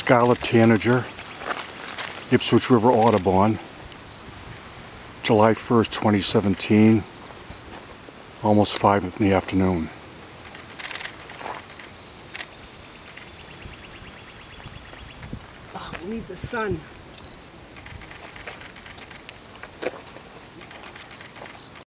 Scarlet Tanager, Ipswich River Audubon, July 1st, 2017, almost 5 in the afternoon. Oh, we need the sun.